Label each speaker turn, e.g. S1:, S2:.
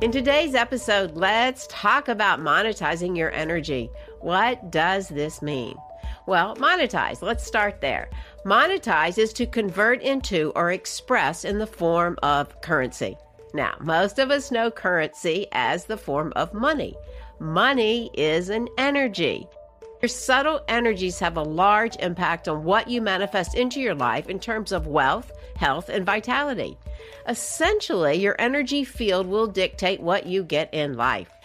S1: In today's episode, let's talk about monetizing your energy. What does this mean? Well, monetize, let's start there. Monetize is to convert into or express in the form of currency. Now, most of us know currency as the form of money. Money is an energy. Your subtle energies have a large impact on what you manifest into your life in terms of wealth, health, and vitality. Essentially, your energy field will dictate what you get in life.